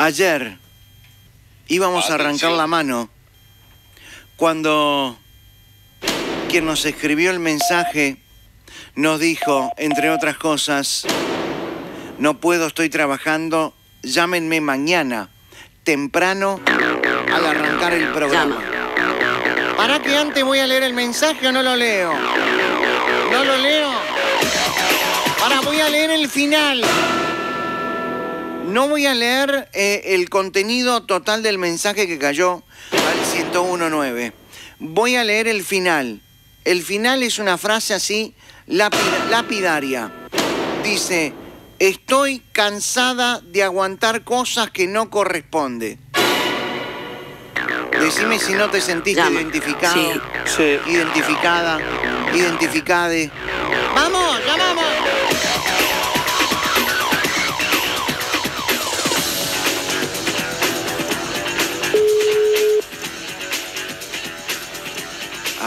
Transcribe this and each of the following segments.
Ayer íbamos a arrancar Atención. la mano cuando quien nos escribió el mensaje nos dijo, entre otras cosas, no puedo, estoy trabajando, llámenme mañana, temprano, al arrancar el programa. ¿Para que antes voy a leer el mensaje o no lo leo? ¿No lo leo? Ahora voy a leer el final. No voy a leer eh, el contenido total del mensaje que cayó al 1019. Voy a leer el final. El final es una frase así lapidaria. Dice, estoy cansada de aguantar cosas que no corresponde. Decime si no te sentiste Llama. identificado, Sí. Sí. identificada, identificade. ¡Vamos, llamamos!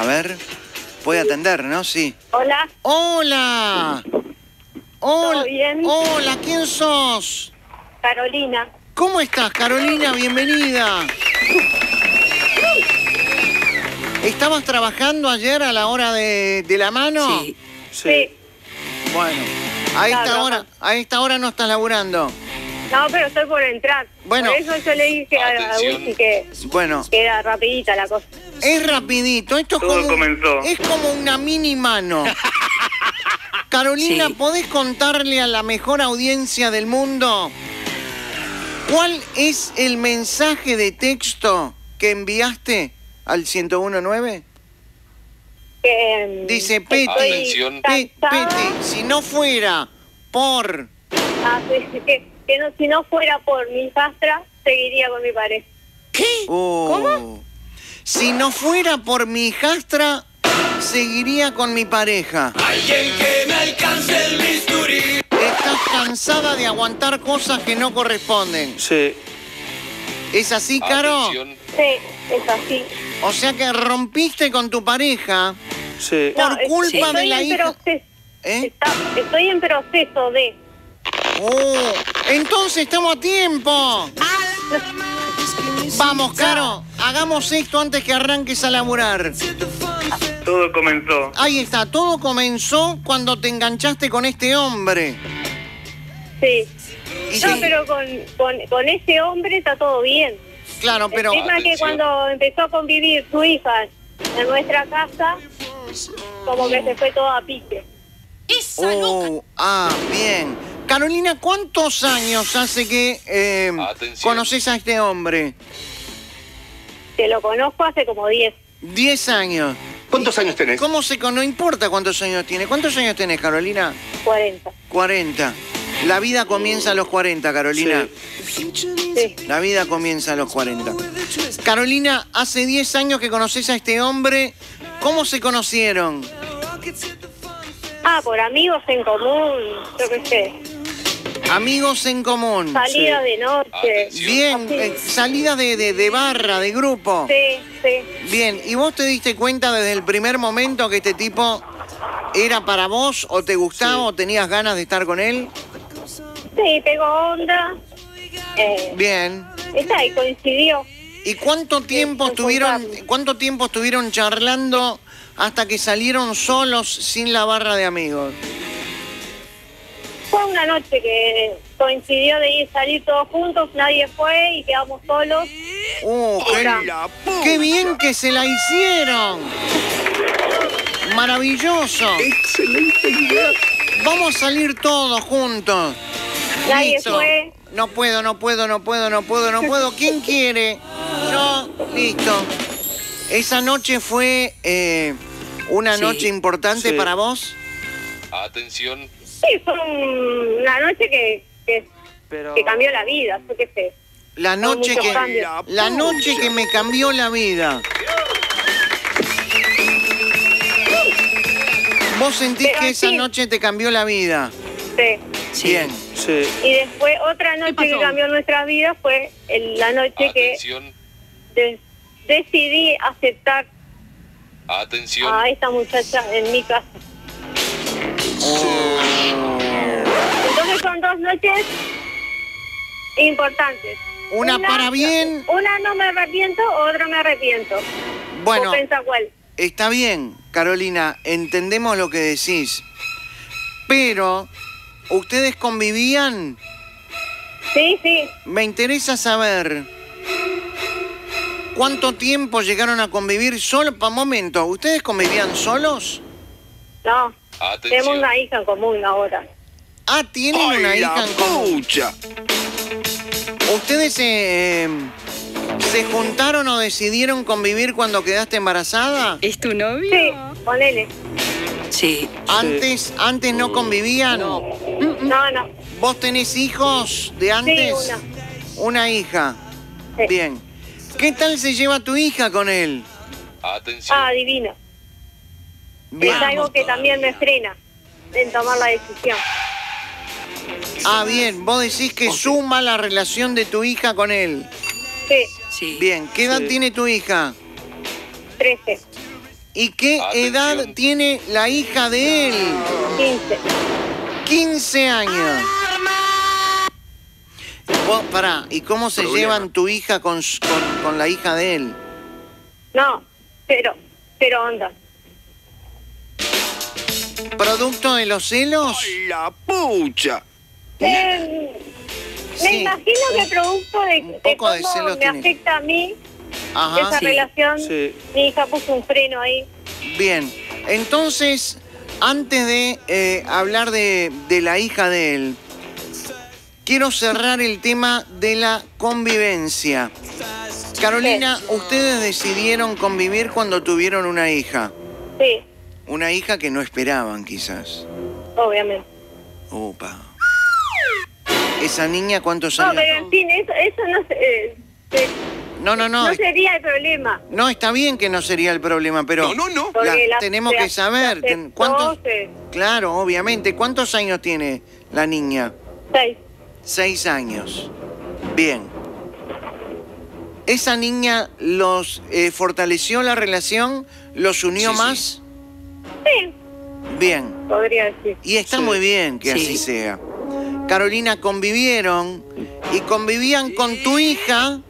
A ver, puede atender, ¿no? Sí. Hola, ¡Hola! ¡Hola! ¿Todo bien? ¡Hola! ¿Quién sos? Carolina. ¿Cómo estás, Carolina? Bienvenida. ¿Estabas trabajando ayer a la hora de, de la mano? Sí. Sí. Bueno, a esta Claro. hora, a esta hora no estás laburando. No, pero estoy por entrar. Bueno. Por eso yo le dije a. Willy que, Bueno, que era rapidita la cosa. es rapidito, esto es Todo como, comenzó. es como una mini mano. Carolina, Sí. ¿podés contarle a la mejor audiencia del mundo cuál es el mensaje de texto que enviaste al 1019? Que, Dice Peti. Peti, si no fuera por... Ah, sí, que, que no, si no fuera por mi hijastra, seguiría con mi pareja. ¿Cómo? Si no fuera por mi hijastra, seguiría con mi pareja. Alguien que me alcance el bisturí. Estás cansada de aguantar cosas que no corresponden. Sí. ¿Es así, Caro? Atención. Sí, es así. O sea que rompiste con tu pareja Sí. por es- culpa de la en hija. proceso- ¿Eh? está- estoy en proceso de... Oh, entonces estamos a tiempo. Vamos, Caro, hagamos esto antes que arranques a laburar. Todo comenzó. Ahí está, todo comenzó cuando te enganchaste con este hombre. Sí. No, te- pero con, con, con ese hombre está todo bien. Claro, pero... El tema es que cuando empezó a convivir su hija en nuestra casa, como que se fue todo a pique. Oh, ah, bien. Carolina, ¿cuántos años hace que eh, conoces a este hombre? Que lo conozco hace como 10. Diez años. ¿Cuántos años tenés? ¿Cómo se conoce? No importa cuántos años tiene. ¿Cuántos años tenés, Carolina? 40. 40. La vida comienza a los 40, Carolina. Sí. La vida comienza a los 40. Carolina, hace 10 años que conoces a este hombre. ¿Cómo se conocieron? Ah, por amigos en común, yo qué sé. Amigos en común. Salida de noche. Bien, eh, salida de, de- de barra, de grupo. Sí, sí. Bien, ¿y vos te diste cuenta desde el primer momento que este tipo era para vos o te gustaba o tenías ganas de estar con él? Sí, pegó onda. Eh, Bien. está, y coincidió. ¿Y cuánto tiempo estuvieron cuánto tiempo estuvieron charlando hasta que salieron solos sin la barra de amigos? Una noche que coincidió de ir salir todos juntos, nadie fue y quedamos solos. ¡Oh, qué, bien que se la hicieron! Maravilloso. Excelente idea. Vamos a salir todos juntos. Nadie Listo. fue. No puedo, no puedo, no puedo, no puedo, no puedo. ¿Quién quiere? Yo, listo. Esa noche fue eh, una Sí. noche importante Sí. para vos. Atención. Sí, fue un- una noche que, que, Pero. que cambió la vida, yo qué sé. La noche que cambios. la noche que me cambió la vida. ¿Vos sentís Pero que esa sí. noche te cambió la vida? Sí. Bien. Sí. Y después otra noche que cambió nuestras vidas fue el- la noche que de- decidí aceptar Atención. a esta muchacha en mi casa. Son dos noches importantes. Una para bien. Una no me arrepiento, otra me arrepiento. Bueno, está bien, Carolina, entendemos lo que decís. Pero, ¿ustedes convivían? Sí, sí. Me interesa saber cuánto tiempo llegaron a convivir solo. Para momento, ¿ustedes convivían solos? No. Atención. Tenemos una hija en común ahora. Ah, tienen una hija en común. ¿Ustedes eh, se juntaron o decidieron convivir cuando quedaste embarazada? ¿Es tu novio? Sí, ponele. Sí. Antes, antes no convivían. No, no. ¿Vos tenés hijos de antes? una. Una hija. Sí. Bien. ¿Qué tal se lleva tu hija con él? Atención. Ah, divino. Bien. Es algo que también me frena en tomar la decisión. Ah, bien. Vos decís que suma la relación de tu hija con él. Sí, Sí. Bien. ¿Qué edad Sí. tiene tu hija? 13, ¿Y qué Atención. edad tiene la hija de él? 15. 15 años. Vos, pará, ¿y cómo se Problema. llevan tu hija con, con, con la hija de él? No, cero, cero onda. ¿Producto de los celos? ¡La pucha! Eh, me Sí. imagino que producto de, Un de poco de cómo celos me tiene. afecta a mí Ajá. esa Sí. relación, Sí. mi hija puso un freno ahí. Bien. Entonces, antes de eh, hablar de, de la hija de él, quiero cerrar el tema de la convivencia. Carolina, ustedes decidieron convivir cuando tuvieron una hija. Sí, Una hija que no esperaban, quizás. obviamente. Opa. ¿Esa niña cuántos No, años? pero en fin, eso, eso no, se- eh, se- No, no, no. no sería el problema. No, está bien que no sería el problema, pero No, no, no. Porque la- la- tenemos que saber. ¿Cuántos? Claro, obviamente. ¿Cuántos años tiene la niña? seis. Seis años. Bien. ¿Esa niña los eh, fortaleció la relación? ¿Los unió Sí, más? Sí, Bien. podría decir. Y está Sí. muy bien que Sí. así sea. Carolina, convivieron y convivían con tu hija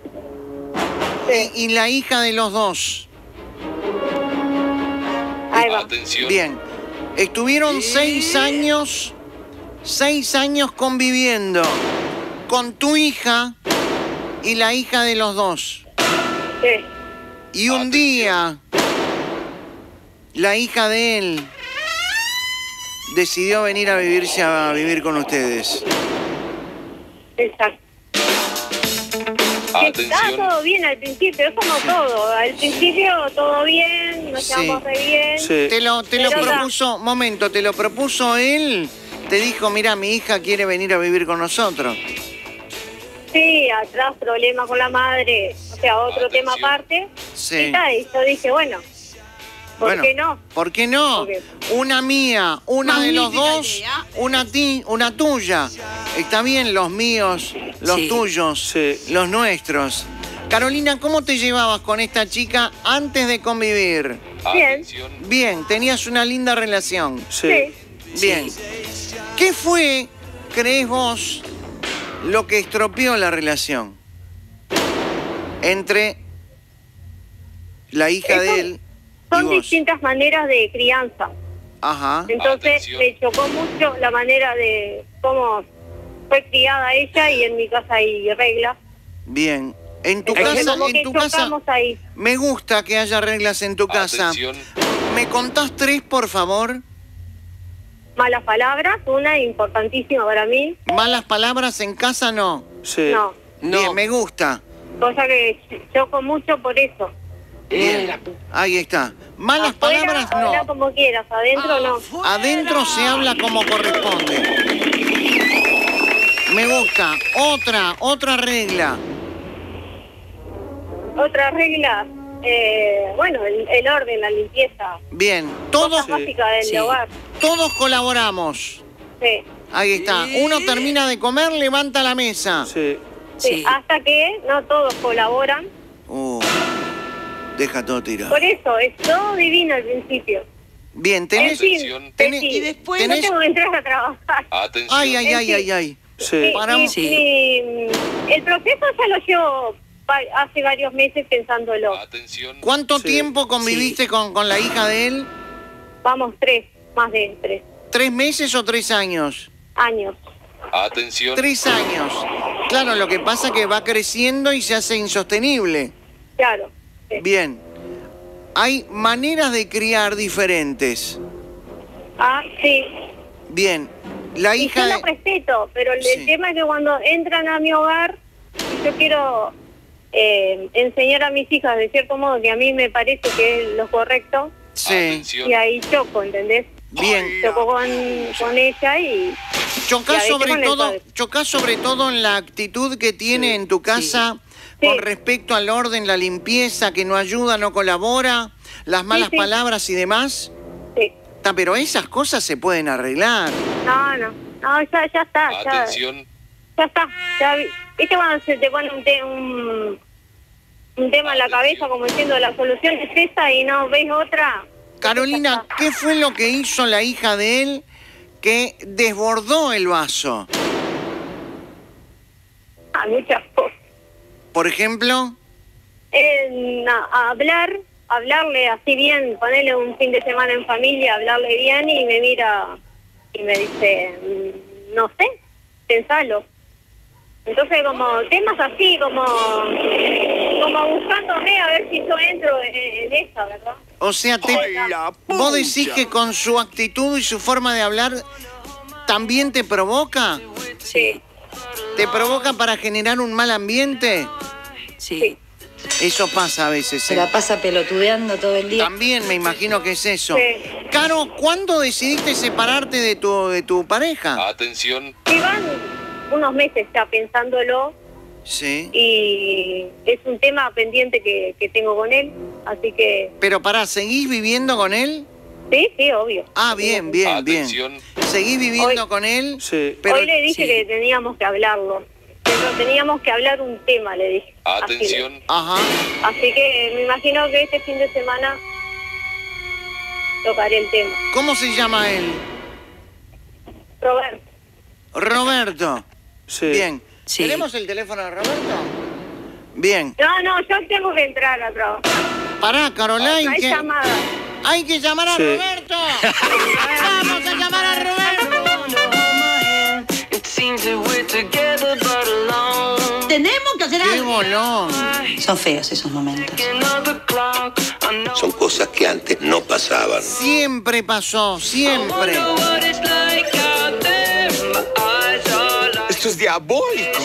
Sí, y, y la hija de los dos. ahí va. Atención. Bien. Estuvieron seis años, seis años conviviendo con tu hija y la hija de los dos. Sí, Y un Atención. día, la hija de él decidió venir a vivirse a vivir con ustedes. exacto. Estaba todo bien al principio, es como todo. Al principio todo bien, nos Sí. llevamos re bien. Sí. Te lo, te lo propuso, momento, te lo propuso él. Te dijo, mira, mi hija quiere venir a vivir con nosotros. Sí, atrás problema con la madre, o sea, otro Atención. tema aparte. Sí. Y, tal, y yo dije, bueno, ¿por Bueno, qué no? ¿Por qué no? Una mía, una de los dos, idea. una ti, una tuya. Está bien, los míos, los Sí. tuyos, Sí. los nuestros. Carolina, ¿cómo te llevabas con esta chica antes de convivir? Bien. Bien, tenías una linda relación. Sí. Sí. Bien. ¿Qué fue, crees vos, lo que estropeó la relación entre la hija Eso- de él y Son distintas maneras de crianza. Ajá. Entonces Atención. me chocó mucho la manera de cómo fue criada ella y en mi casa hay reglas. Bien. En tu Entonces, casa, en tu casa, ahí. me gusta que haya reglas en tu casa. Atención. ¿Me contás tres, por favor? Malas palabras, una importantísima para mí. Malas palabras en casa no. Sí. No, Bien, me gusta. cosa que choco mucho por eso. Bien. Ahí está. Malas Afuera, palabras habla no. como quieras, adentro no. Adentro se habla como corresponde. Me gusta. Otra, otra regla. Otra regla, eh, bueno, el, el orden, la limpieza, Bien. Todos, cosas básicas del Sí. hogar. todos colaboramos. Sí, Ahí está. Uno termina de comer, levanta la mesa. Sí. sí. Sí. Hasta que no todos colaboran. Uh, deja todo tirado. Por eso, es todo divino al principio. Bien, En tenés. Atención. tenés- y después- no tenés- tengo que entrar a trabajar. Atención. Ay, ay, ay, ay, ay. Sí. Sí. mi- El proceso ya lo llevo hace varios meses pensándolo. Atención. ¿Cuánto Sí. tiempo conviviste con, con la hija de él? Vamos, tres, más de tres ¿Tres meses o tres años? años. Atención. Tres años. Claro, lo que pasa es que va creciendo y se hace insostenible. Claro. Bien. Hay maneras de criar diferentes. Ah, sí. Bien. La Y hija yo de... lo respeto, pero el, Sí. tema es que cuando entran a mi hogar, yo quiero eh, enseñar a mis hijas de cierto modo que a mí me parece que es lo correcto Sí. Atención. y ahí choco, ¿entendés? Bien. Choco con, con ella y Chocás sobre todo, chocás sobre todo en la actitud que tiene en tu casa Sí. Con respecto al orden, la limpieza, que no ayuda, no colabora, las malas sí. palabras y demás. sí. Ta, Pero esas cosas se pueden arreglar. No, no, no, ya, ya está, ya, Atención. ya está. Ya, vi- ¿Viste cuando se te pone un, te- un, un tema en la cabeza como diciendo la solución es esta y no ves otra? Carolina, Ya. ¿qué fue lo que hizo la hija de él que desbordó el vaso? Ah, muchas cosas. Por ejemplo, En, a- hablar, hablarle así bien, ponerle un fin de semana en familia, hablarle bien y me mira y me dice, "Mm, no sé, pensalo. Entonces como temas así, como como buscándome a ver si yo entro en, en esa, ¿verdad? o sea, te, ¡Ay, la vos decís que con su actitud y su forma de hablar también te provoca, Sí, te provoca para generar un mal ambiente. sí. Eso pasa a veces. Se ¿eh? la pasa pelotudeando todo el día. También me imagino que es eso. Sí. Caro, ¿cuándo decidiste separarte de tu, de tu pareja? Atención. Y van unos meses ya pensándolo Sí. y es un tema pendiente que, que tengo con él, así que Pero pará, ¿seguís viviendo con él? Sí, sí, obvio. Ah, bien, bien, bien. ¿Seguís viviendo Hoy- con él? Sí. Pero, Hoy le dije sí. que teníamos que hablarlo. Pero teníamos que hablar un tema, le dije. Así Atención. Ajá. Así, que me imagino que este fin de semana tocaré el tema. ¿Cómo se llama él? Roberto, Roberto. Sí. Bien. Sí. ¿Tenemos el teléfono de Roberto? Bien. no, no, yo tengo que entrar a trabajar. Pará, Caroline. Hay que- llamada. Hay que llamar a Sí. Roberto. Vamos a llamar a Roberto. Tenemos que hacer Qué algo. bolón. Son feos esos momentos. Son cosas que antes no pasaban. Siempre pasó, siempre. Esto es diabólico.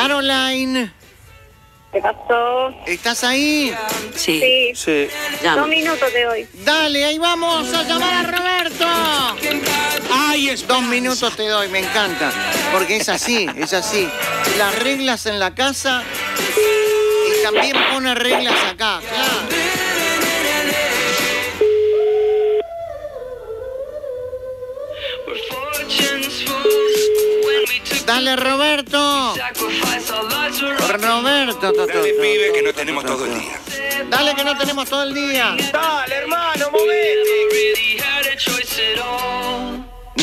Caroline. ¿Qué pasó? ¿Estás ahí? Sí. Sí, Sí. dos minutos te doy. Dale, ahí vamos a llamar a Roberto. ¡Ay, Dos minutos te doy, me encanta. Porque es así, es así. Las reglas en la casa y también pone reglas acá, claro. Dale, Roberto. Roberto. to, to, Dale, to, pibe, que no tenemos to, todo el día. Dale, que no tenemos todo el día. Dale, hermano, movete.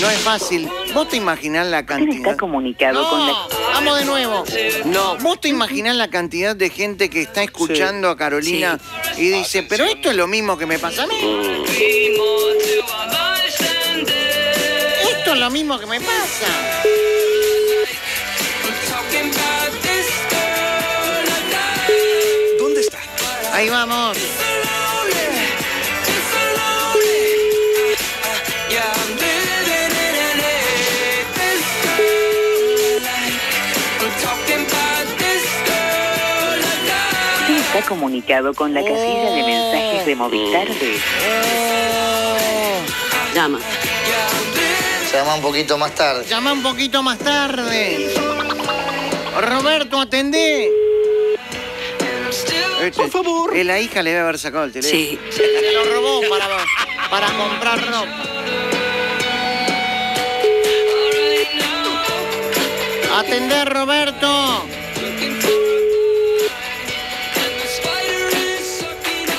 No es fácil. ¿Vos te imaginás la cantidad? comunicado No, vamos de nuevo. No, vos te imaginás la cantidad de gente que está escuchando a Carolina y dice, pero esto es lo mismo que me pasa a mí. Esto es lo mismo que me pasa. Ahí vamos. Está comunicado con la casilla de mensajes de Movistar de Llama. Llama un poquito más tarde. llama un poquito más tarde. Roberto, atendé. Por favor. la hija le debe haber sacado el teléfono. Sí. Se lo robó para, para comprar ropa. Atender, Roberto.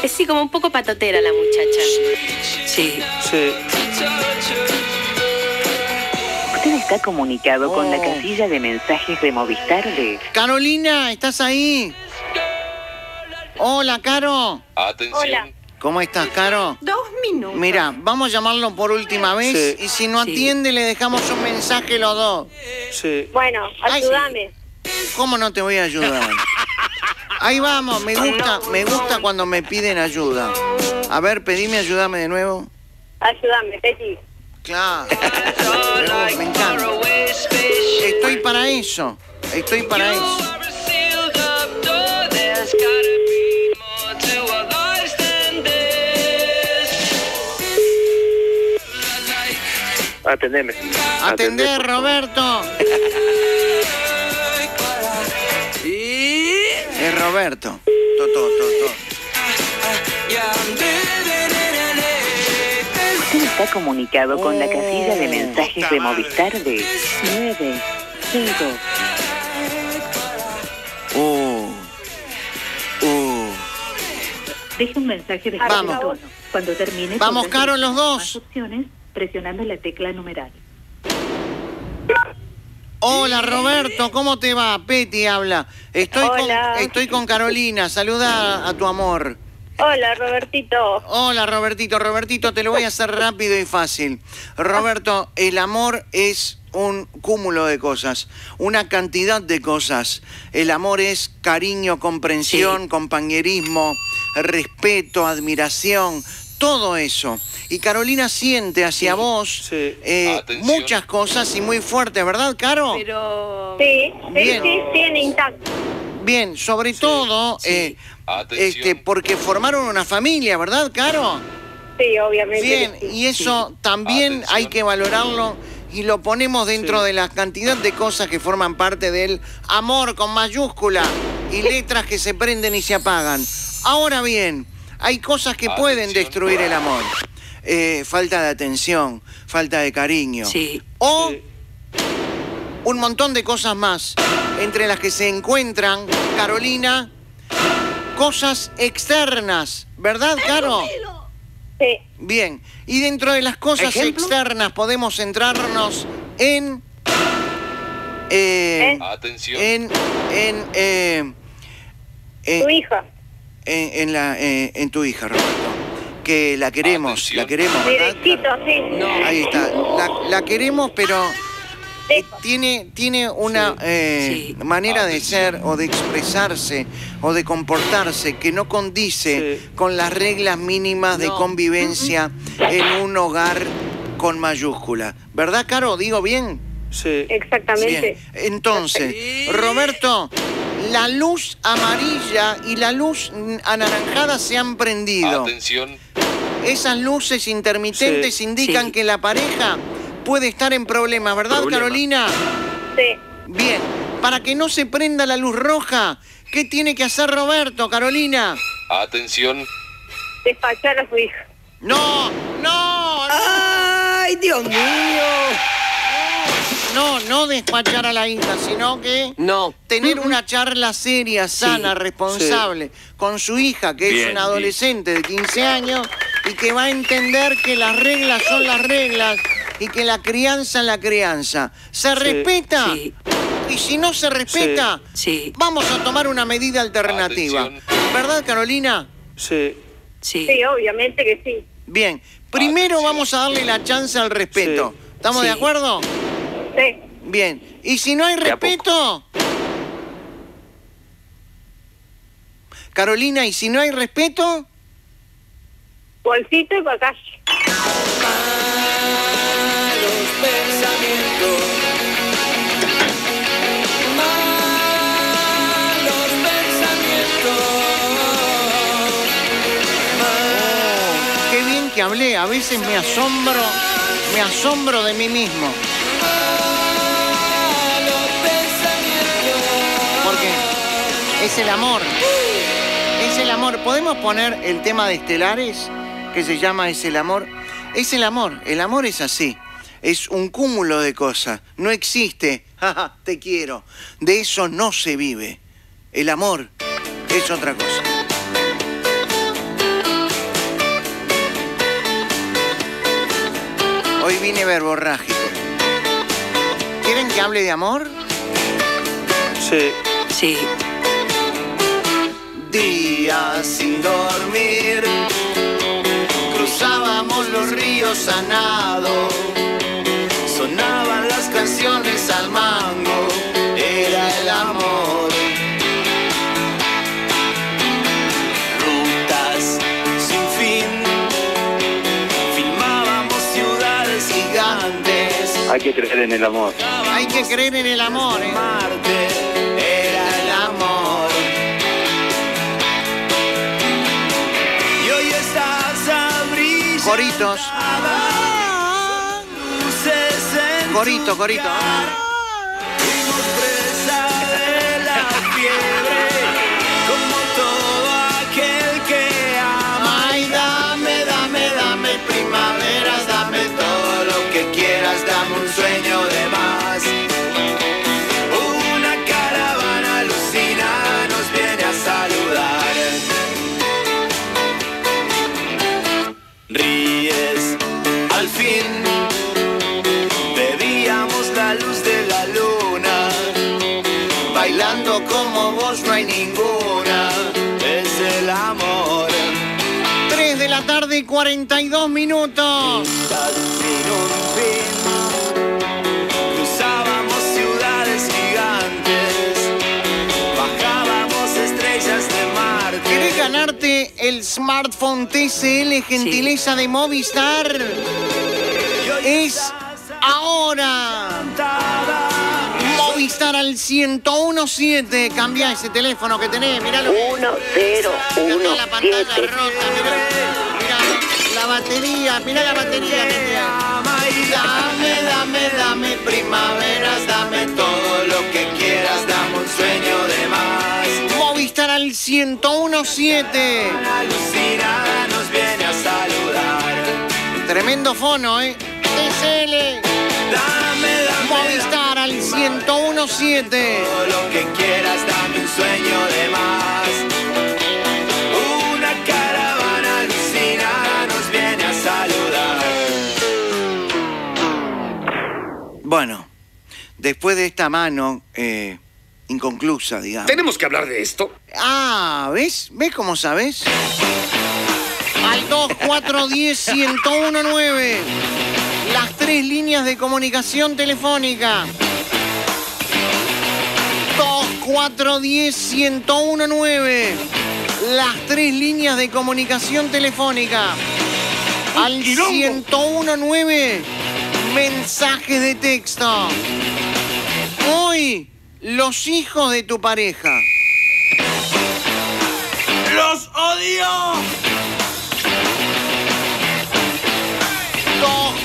Es sí, como un poco patotera la muchacha. Sí. Sí. Usted está comunicado con la Oh. casilla de mensajes de Movistar de... Carolina, ¿estás ahí? Hola, Caro. Atención. Hola. ¿Cómo estás, Caro? Dos minutos. Mira, vamos a llamarlo por última vez Sí. y si no Sí. atiende le dejamos un mensaje los dos. Sí. Bueno, Ay, ayúdame. ¿Cómo no te voy a ayudar? Ahí vamos, me gusta, me gusta cuando me piden ayuda. A ver, pedime, ayúdame de nuevo. Ayúdame, Betty. Claro. Me me encanta. Estoy para eso. Estoy para eso. Atendeme. Atender, favor. Roberto. Es Roberto. Toto, toto. Usted está comunicado con la casilla de Oh, mensajes de Movistar de 9 5 Uh. Uh. Deje un mensaje de Vamos. tono. Cuando termine, Vamos, Caro, los dos. opciones presionando la tecla numeral. Hola Roberto, ¿cómo te va? Peti habla. Estoy Hola. con estoy con Carolina. Saluda a tu amor. Hola, Robertito. Hola Robertito, Robertito, te lo voy a hacer rápido y fácil. Roberto, el amor es un cúmulo de cosas, una cantidad de cosas. El amor es cariño, comprensión, compañerismo, respeto, admiración, todo eso. Y Carolina siente hacia vos Sí. eh, muchas cosas y muy fuertes, ¿verdad, Caro? Pero. Sí, sí, Bien. sí, tiene intacto. Bien, sobre todo, sí. eh, este, porque formaron una familia, ¿verdad, Caro? Sí, obviamente. Bien, y eso también Atención. hay que valorarlo y lo ponemos dentro Sí. de la cantidad de cosas que forman parte del amor con mayúscula y letras que se prenden y se apagan. Ahora bien, hay cosas que pueden destruir el amor. Eh, falta de atención, falta de cariño. Sí. O un montón de cosas más, entre las que se encuentran, Carolina, cosas externas, ¿verdad, Caro? Sí. Bien, y dentro de las cosas ¿Ejemplo? externas podemos centrarnos en... eh, ¿Eh? Atención. en... en... eh, eh, Tu hija. En, en la, eh, en tu hija, Roberto. Que la queremos, Atención. la queremos, ¿verdad? Derechito, sí. Ahí está. La, la queremos, pero eh, tiene, tiene una eh, Sí. manera de ser o de expresarse o de comportarse que no condice Sí. con las reglas mínimas de No. convivencia en un hogar con mayúscula. ¿Verdad, Caro? ¿Digo bien? Sí. Exactamente. Bien. Entonces, Roberto, la luz amarilla y la luz anaranjada se han prendido. Atención. Esas luces intermitentes Sí. indican Sí. que la pareja puede estar en problemas, ¿verdad, Problema. Carolina? Sí. Bien. Para que no se prenda la luz roja, ¿qué tiene que hacer Roberto, Carolina? Atención. Despachar a su hija. No, no, no, ¡Ay, Dios mío! No, no despachar a la hija, sino que No. tener una charla seria, sana, responsable con su hija, que es una adolescente de 15 años y que va a entender que las reglas son las reglas y que la crianza es la crianza. ¿Se respeta? Sí. Y si no se respeta, Sí. vamos a tomar una medida alternativa. Atención. ¿Verdad, Carolina? Sí. Sí. Sí, obviamente que sí. Bien. Primero Atención. vamos a darle la chance al respeto. Sí. ¿Estamos de Sí. acuerdo? Sí. Bien. ¿Y si no hay respeto? Carolina, ¿y si no hay respeto? Bolsito y. Malos pensamientos. Malos pensamientos. Oh, qué bien que hablé. A veces me asombro, me asombro de mí mismo. Es el amor. Es el amor. ¿Podemos poner el tema de Estelares? Que se llama Es el amor. Es el amor. El amor es así. Es un cúmulo de cosas. No existe te quiero. De eso no se vive. El amor es otra cosa. Hoy vine verborrágico. ¿Quieren que hable de amor? Sí. Sí. Días sin dormir, cruzábamos los ríos a nado, sonaban las canciones al mango, era el amor. Rutas sin fin, filmábamos ciudades gigantes. Hay que creer en el amor. Hay que creer en el amor, ¿eh? Coritos. Corito, corito. 42 minutos. ¿Querés ganarte el smartphone TCL gentileza sí. de Movistar? Es ahora. Movistar al 1017. Cambia ese teléfono que tenés, miralo. 1017. la pantalla rota, mirá. La batería, mirá la batería que. Dame, dame, dame primaveras, dame todo lo que quieras, dame un sueño de más. Movistar al 1017. Alucina nos viene a saludar. Tremendo fono, ¿eh? TCL. Dame, dame, Movistar al 1017. todo lo que quieras, dame un sueño de más. Bueno, después de esta mano eh, inconclusa, digamos. Tenemos que hablar de esto. Ah, ¿ves? ¿Ves cómo sabes? Al 2410-1019. Las tres líneas de comunicación telefónica. 2410-1019. Las tres líneas de comunicación telefónica. Al 1019. Mensajes de texto. Hoy, los hijos de tu pareja. ¡Los odio!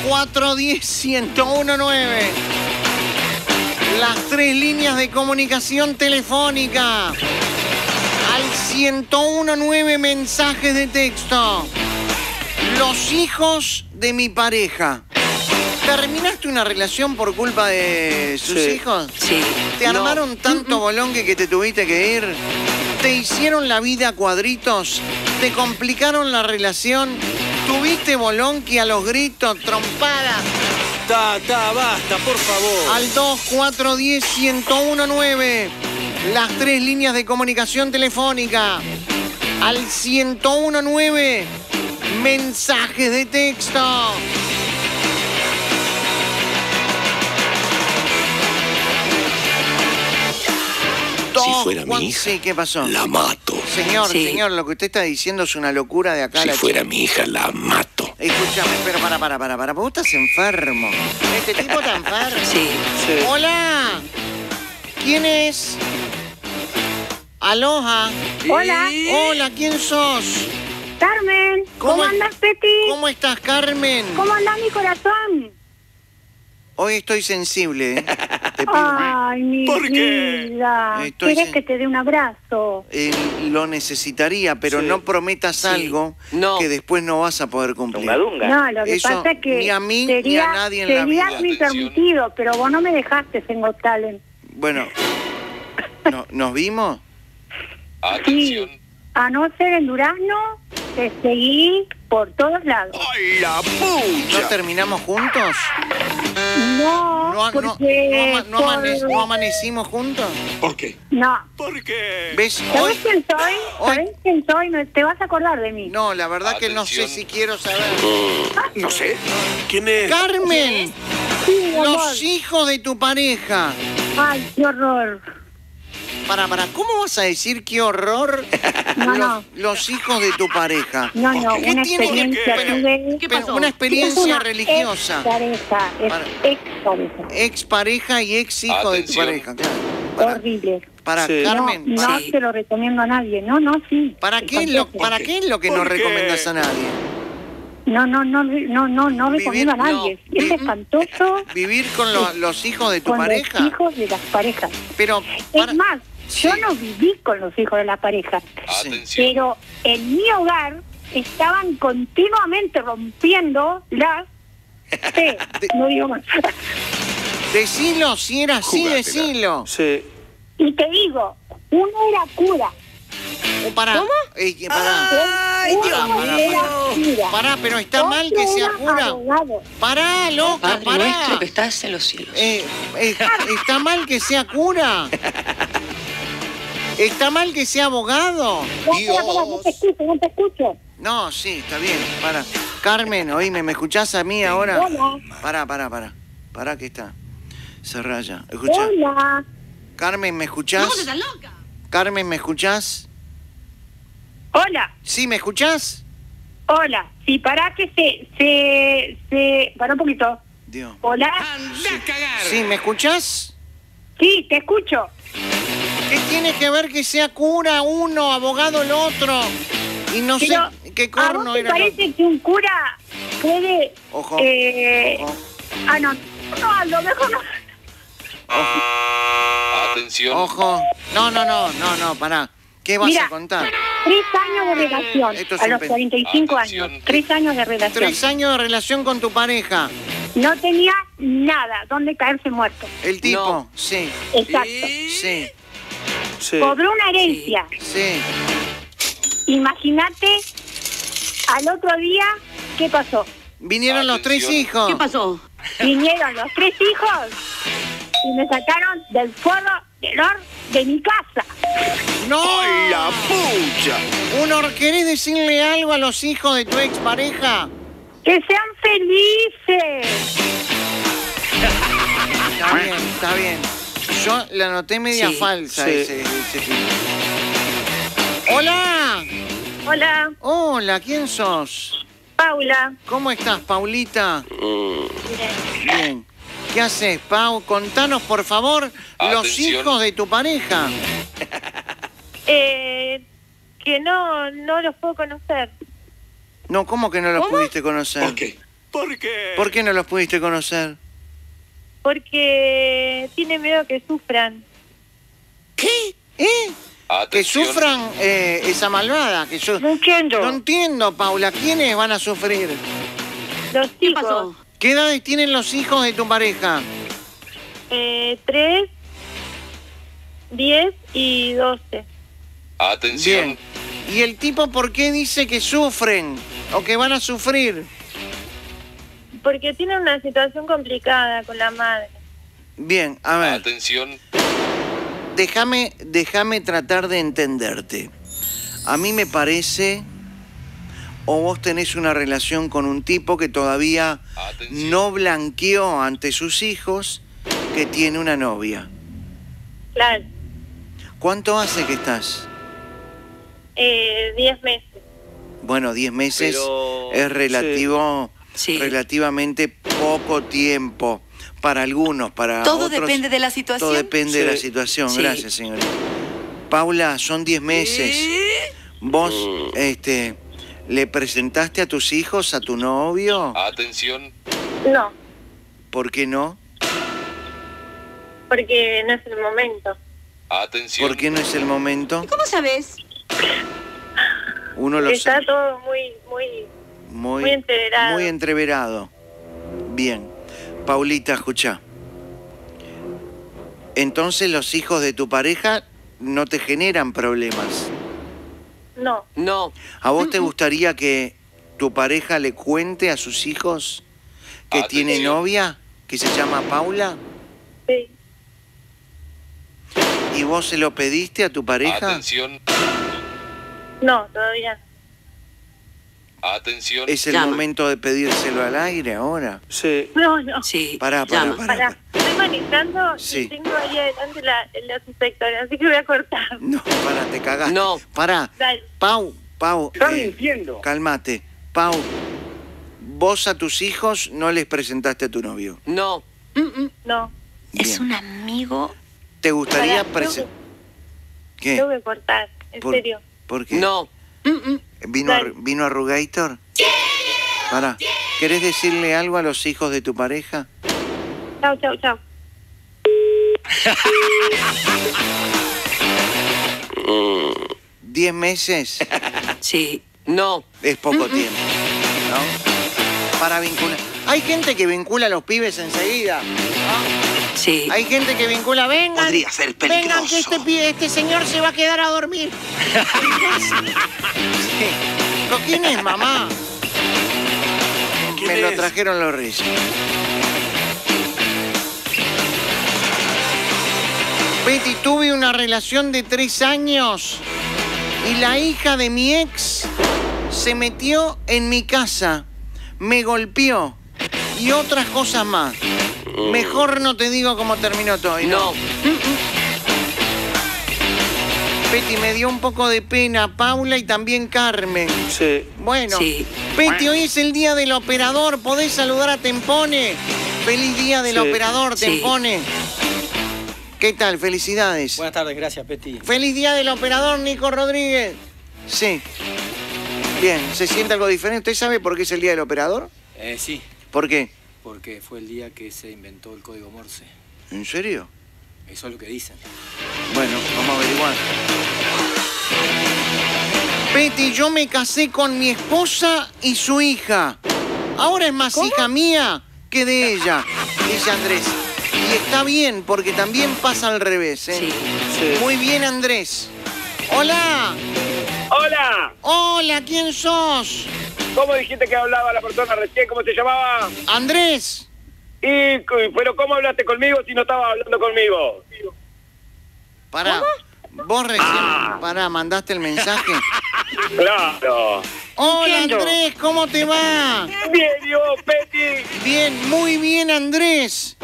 2410-1019. Las tres líneas de comunicación telefónica. Al 1019 mensajes de texto. Los hijos de mi pareja. ¿Terminaste una relación por culpa de sus Sí. hijos? Sí. ¿Te armaron tanto bolonque que te tuviste que ir? ¿Te hicieron la vida a cuadritos? ¿Te complicaron la relación? ¿Tuviste bolonque a los gritos, trompada? Ta, ta, basta, por favor. Al 2410-1019. Las tres líneas de comunicación telefónica. Al 1019. Mensajes de texto. Dos, fuera mi hija, Sí, ¿qué pasó? La mato. Señor, Sí. señor, lo que usted está diciendo es una locura de acá a Si la fuera mi hija, la mato. Escúchame, pero para, para, para, para. Vos estás enfermo. Este tipo está enfermo. Sí. Sí. Hola. ¿Quién es? Aloha. Hola, Hola, ¿quién sos? Carmen. ¿Cómo, ¿Cómo- andas, Peti? ¿Cómo estás, Carmen? ¿Cómo anda mi corazón? Hoy estoy sensible, ¿eh? Te pido. Ay, mi ¿Por qué? vida. Estoy ¿Quieres sin- que te dé un abrazo? Eh, lo necesitaría, pero Sí. no prometas algo No. que después no vas a poder cumplir. No, lo que Eso pasa es que ni a mí ni sería, a nadie en la sería vida. mi permitido, pero vos no me dejaste en Got Talent. Bueno, no- ¿nos vimos? Atención. A no ser en Durazno, te seguí por todos lados. ¡Ay, la ¿No pucha! terminamos juntos? No, ¿No, no- porque... no ama- no amane- por- no amanecimos juntos? ¿Por qué? No. ¿Por qué? ¿Ves? ¿Sabés Hoy, quién soy? hoy- ¿Sabés quién soy? Me- Te vas a acordar de mí. no, la verdad que no sé Atención. si quiero saber. No sé. ¿Quién es? Carmen, Sí, mi amor. los hijos de tu pareja. Ay, qué horror. Para, para, ¿cómo vas a decir qué horror No, los, no. los hijos de tu pareja? No, no, ¿Qué una tiene que- experiencia tuve. pero una experiencia una religiosa. Ex pareja, ex pareja. Ex pareja y ex hijo de tu Atención. pareja, claro. Para, Horrible. para Sí. Carmen, no, no Sí. se lo recomiendo a nadie. No, no, sí. ¿para qué es lo, fantástico. para qué es lo que no ¿Por qué? recomiendas a nadie? No, no, no, no, no, no recomiendo a nadie. no. Es espantoso Vivir con lo- los hijos de tu con pareja. los hijos de las parejas. Pero, para- Es más, yo no viví con los hijos de la pareja, Atención. pero en mi hogar estaban continuamente rompiendo las... Sí, no digo más. decilo, si era así, Jugátela. decilo. Sí. Y te digo, uno era cura, Para, ¿Cómo? Ay, Dios uno mío. era cura, Pará, pero está mal que otro sea era cura. abogado. Pará, loca, Padre pará. nuestro que estás en los cielos. Eh, eh, está mal que sea cura. Está mal que sea abogado. No, no te escucho, no te escucho. No, sí, está bien. Para. Carmen, oíme, ¿me escuchás a mí ahora? Hola. Pará, pará, pará. Pará que está. Se raya. Escuchá. Hola. Carmen, ¿me escuchás? loca? Carmen, ¿me escuchás? Hola. Sí, ¿me escuchás? Hola. Sí, para que se, se, se... Para un poquito. Dios. Hola. ¡Anda a cagar! Sí, ¿me escuchás? Sí, te escucho. ¿Qué tiene que ver que sea cura uno, abogado el otro? Y no Pero, sé qué ¿A vos corno te era. el parece que un cura puede... Ojo. Eh... Ojo. Ah, no. No, a lo mejor no. Atención. Ojo. No, no, no, no, no, pará. ¿Qué vas Mira. a contar? Tres años de relación. Esto es a los pen- 45 Atención. años. Tres años de relación. Tres años de relación con tu pareja. No tenía nada donde caerse muerto. El tipo, No. sí, Exacto. sí, Sí. Cobró una herencia. sí. Imagínate al otro día qué pasó. Vinieron los tres hijos. ¿Qué pasó? Vinieron los tres hijos y me sacaron del forro del hor de mi casa. ¡No! ¡Ay, la pucha! Uno, ¿querés decirle algo a los hijos de tu expareja? ¡Que sean felices! Está bien, está bien. Yo la noté media Sí. falsa Sí. ese, ese tipo. ¡Hola! Hola, Hola, ¿quién sos? Paula. ¿Cómo estás, Paulita? Bien. ¿Qué haces, Pau? Contanos, por favor, los hijos de tu pareja. Eh, que no, no los puedo conocer. No, ¿cómo que no los pudiste conocer? ¿Por qué? ¿Por qué? ¿Por qué no los pudiste conocer? Porque tiene miedo que sufran. ¿Qué? ¿Eh? Que sufran eh, esa malvada. Que su- No entiendo. No entiendo, Paula. ¿Quiénes van a sufrir? Los ¿Qué chicos. pasó? ¿Qué edades tienen los hijos de tu pareja? Eh, tres, diez y doce. Atención. Bien. ¿Y el tipo por qué dice que sufren? ¿O que van a sufrir? Porque tiene una situación complicada con la madre. Bien, a ver. Atención. Déjame, déjame tratar de entenderte. A mí me parece, o vos tenés una relación con un tipo que todavía Atención. no blanqueó ante sus hijos que tiene una novia. Claro. ¿Cuánto hace que estás? Eh, diez meses. Bueno, 10 meses Pero- es relativo, Sí. Relativamente poco tiempo para algunos, para Todo otros. depende de la situación. Todo depende de la situación. Sí. Gracias, señorita. Paula, son 10 meses. ¿Vos este, le presentaste a tus hijos a tu novio? Atención. No, ¿Por qué no? porque no es el momento. Atención. ¿Por qué no es el momento? ¿Cómo sabes? Uno lo Está sabe. todo muy, muy, Muy, muy entreverado. muy entreverado. Bien. Paulita, escucha. Entonces los hijos de tu pareja no te generan problemas. no. No. ¿A vos te gustaría que tu pareja le cuente a sus hijos que tiene Atención. novia, que se llama Paula? Sí. ¿Y vos se lo pediste a tu pareja? Atención. No, todavía no. Atención. ¿Es el Llama. momento de pedírselo al aire ahora? Sí. No, no. Sí. Pará, pará, llama. pará. Pará, estoy manejando Sí. y tengo ahí adelante la, los inspectores, así que voy a cortar. No, pará, te cagaste. No. Pará. Dale. Pau, Pau. Están eh, mintiendo. Cálmate. Pau, vos a tus hijos no les presentaste a tu novio. No. No, Es un amigo. ¿Te gustaría presentar? ¿Qué? tengo que cortar, en ¿Por, serio. ¿Por qué? No. ¿Vino, a, Dale. ¿Vino a Rugator? Pará. ¿Querés decirle algo a los hijos de tu pareja? Chau, chau, chau. ¿Diez meses? Sí. No. Es poco tiempo, ¿no? Para vincular. Hay gente que vincula a los pibes enseguida. Sí. Hay gente que vincula, vengan. Podría ser Vengan que peligroso. este, este señor se va a quedar a dormir. Sí. ¿Pero ¿Quién es mamá? ¿Quién Me lo trajeron los reyes. Betty, tuve una relación de tres años y la hija de mi ex se metió en mi casa, me golpeó y otras cosas más. Mejor no te digo cómo terminó todo. y No. Betty, me dio un poco de pena Paula y también Carmen. Sí. Bueno, Sí. Betty, hoy es el día del operador. ¿Podés saludar a Tempone? Feliz día del Sí. operador, Sí. Tempone. ¿Qué tal? Felicidades. Buenas tardes, gracias, Peti. Feliz día del operador, Nico Rodríguez. Sí. Bien, ¿se siente algo diferente? ¿Usted sabe por qué es el día del operador? Eh, sí, ¿Por qué? Porque fue el día que se inventó el código Morse. ¿En serio? Eso es lo que dicen. Bueno, vamos a averiguar. Betty, yo me casé con mi esposa y su hija. Ahora es más hija mía que de ella, dice Andrés. Y está bien, porque también pasa al revés, ¿eh? Sí. Sí. Muy bien, Andrés. Hola. Hola, Hola, ¿quién sos? ¿cómo dijiste que hablaba la persona recién? ¿Cómo se llamaba? Andrés. Y, pero ¿cómo hablaste conmigo si no estabas hablando conmigo? Pará. Vos recién, Ah. pará, mandaste el mensaje. Claro. Hola. Andrés, ¿cómo te va? Bien, yo, Betty. Bien, muy bien, Andrés.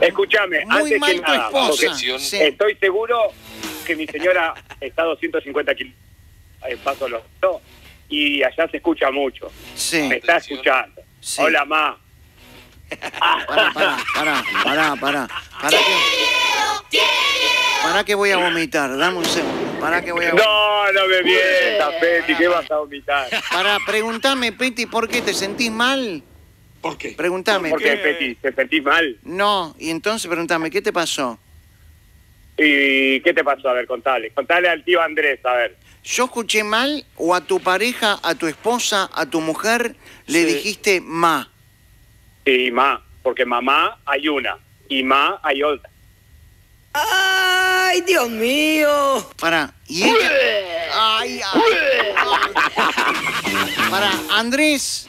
Escúchame, antes que tu nada, esposa. Sí. estoy seguro que mi señora está a 250 kilómetros. En paso los no, y allá se escucha mucho. Sí. Me está escuchando. Sí. Hola, ma. Pará, pará, pará, pará, pará. Pará que, pará que voy a vomitar, dame un segundo. Pará que voy a vomitar. No, no me mientas, Betty, ¿qué vas a vomitar? Pará, preguntame, Peti, ¿por qué te sentís mal? ¿Por qué? Preguntame. ¿Por qué, Betty? ¿Te sentís mal? No, y entonces preguntame, ¿qué te pasó? ¿Y qué te pasó? A ver, contale. Contale al tío Andrés, a ver. ¿Yo escuché mal o a tu pareja, a tu esposa, a tu mujer le Sí. dijiste ma? Sí, ma, porque mamá hay una y ma hay otra. ¡Ay, Dios mío! Pará, y ella... Ay, ay, ay. Pará, Andrés.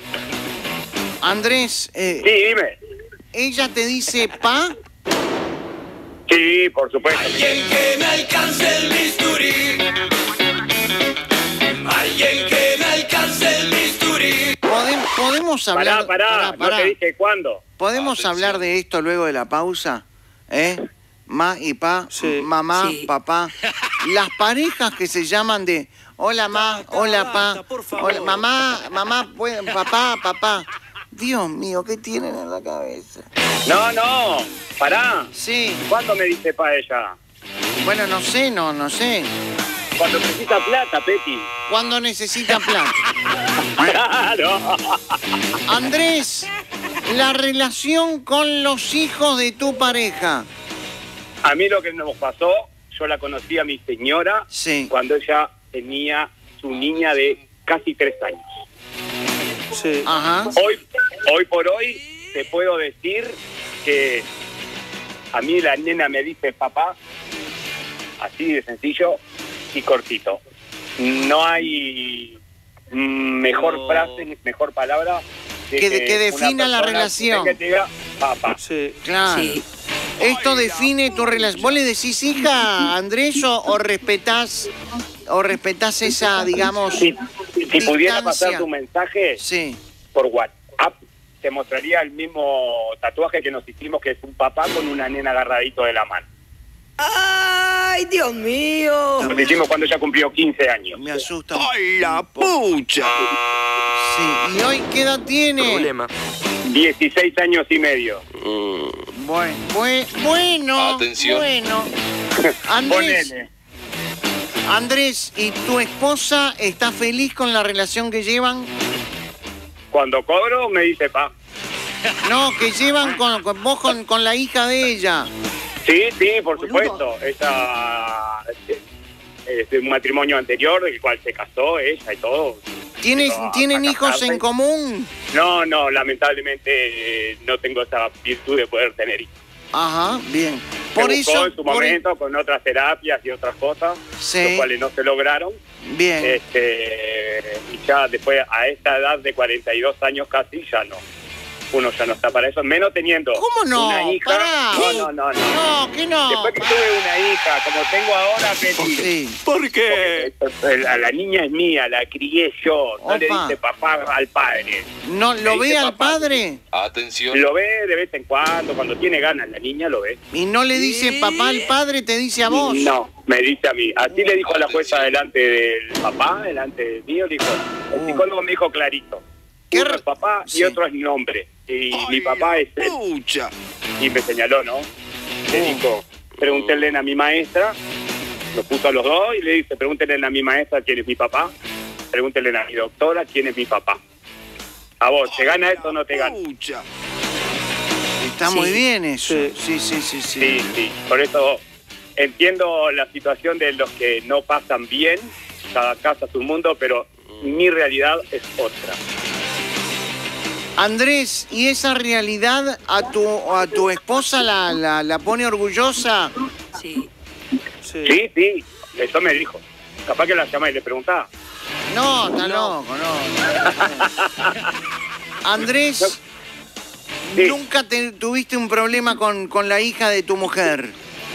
Andrés, eh, Sí, dime. ella te dice pa. Sí, por supuesto. que me alcance el bisturí. ¿Podemos hablar? Pará, pará, pará, pará. no te dije cuándo. ¿Podemos Atención. hablar de esto luego de la pausa? ¿Eh? Ma y pa, Sí. mamá, Sí. papá. Las parejas que se llaman de hola ma, hola pa, hola, mamá, mamá, puede- papá, papá. Dios mío, ¿qué tienen en la cabeza? No, no, pará. Sí, ¿Cuándo me dice pa ella? bueno, no sé, no, no sé. Cuando necesita plata, Peti. Cuando necesita plata. Claro. Andrés, la relación con los hijos de tu pareja. A mí lo que nos pasó, yo la conocí a mi señora cuando ella tenía su niña de casi tres años. Sí. Ajá. Hoy, hoy por hoy te puedo decir que a mí la nena me dice papá, así de sencillo y cortito. No hay mejor frase, mejor palabra de Que- que defina la relación. Que te diga papá. Sí. Claro. Esto define tu relación. ¿Vos le decís hija, Andrés, o, o respetás, o respetás esa, digamos, Si, si pudiera pasar tu mensaje Sí. por WhatsApp, te mostraría el mismo tatuaje que nos hicimos, que es un papá con una nena agarradito de la mano. ¡Ay, Dios mío! Nos hicimos cuando ella cumplió 15 años. Me asusta. ¡Ay, la pucha! Sí. ¿Y hoy qué edad tiene? Problema. 16 años y medio. Bueno, bue- bueno. Atención. Bueno. Andrés, Ponele. Andrés, ¿y tu esposa está feliz con la relación que llevan? Cuando cobro, me dice pa. No, que llevan con, con vos con, con la hija de ella. Sí, sí, por supuesto. Ella eh, es de un matrimonio anterior, del cual se casó ella y todo. ¿Tienes, No, ¿Tienen a hijos casarse. en común? No, no, lamentablemente eh, no tengo esa virtud de poder tener hijos. Ajá, bien. Se Por buscó eso, en su por- momento con otras terapias y otras cosas, Sí. los cuales no se lograron. bien. Este, y ya después, a esta edad de 42 años casi, ya no. Uno ya no está para eso, menos teniendo ¿Cómo no? una hija. Pará. No, no, no, no. No, que no. Después que tuve una hija, como tengo ahora, Sí. ¿Por qué? la, la niña es mía, la crié yo, no le dice papá al padre. ¿No Le lo dice ve al papá. padre? Atención. Lo ve de vez en cuando, cuando tiene ganas, la niña lo ve. ¿Y no le dice papá al padre, te dice a vos? No, me dice a mí. Así le dijo a la jueza delante del papá, delante del mío, dijo, el psicólogo me dijo clarito. ¿Qué Uno es papá Sí. y otro es nombre. Y mi papá es él. Pucha. Y me señaló, ¿no? Le dijo, pregúntenle a mi maestra, lo puso a los dos y le dice, pregúntenle a mi maestra quién es mi papá, pregúntenle a mi doctora quién es mi papá. A vos, ¿te gana esto o no te gana? Pucha. Está muy bien eso. Sí, sí, sí, sí. Sí, sí. Por eso entiendo la situación de los que no pasan bien, cada casa su mundo, pero mi realidad es otra. Andrés, ¿y esa realidad a tu, a tu esposa la, la, la pone orgullosa? Sí. Sí. Sí, sí, eso me dijo. Capaz que la llama y le preguntaba. No, está loco, no. Andrés, Sí. ¿nunca te- tuviste un problema con, con la hija de tu mujer?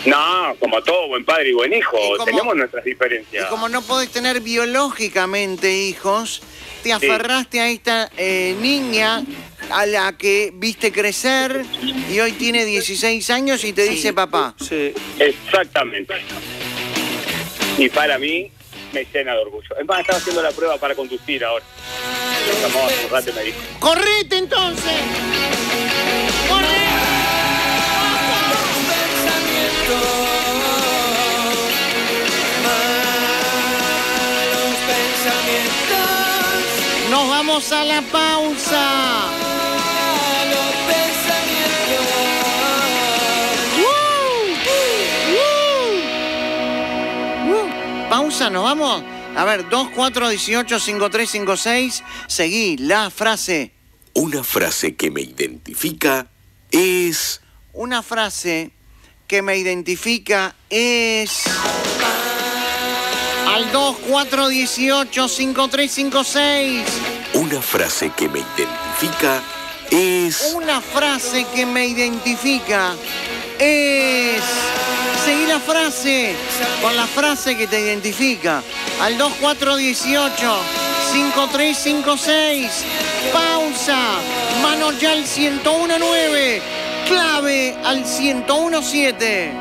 No, como todo buen padre y buen hijo, Y como- tenemos nuestras Y diferencias. como no podés tener biológicamente hijos, te aferraste a esta eh, niña a la que viste crecer y hoy tiene 16 años y te dice papá. Sí. Exactamente. Y para mí me llena de orgullo. Es más, estaba haciendo la prueba para conducir ahora. Me llamó me dijo. ¡Correte entonces! ¡Corre! Vamos a la pausa. ¡Woo! ¡Woo! ¡Woo! Pausa, nos vamos. A ver, 2, 4, 18, 5, 3, 5, 6. Seguí la frase. Una frase que me identifica es... Una frase que me identifica es. Al 2, 4, 18, 5, 3, 5, 6. Una frase que me identifica es... Una frase que me identifica es. Seguí la frase con la frase que te identifica. Al 2418 5356. Pausa. Mano ya al 1019. Clave al 1017.